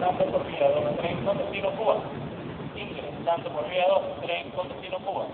ingresando por vía 2, tren con destino Cuba. Ingresando por vía 2, tren con destino Cuba.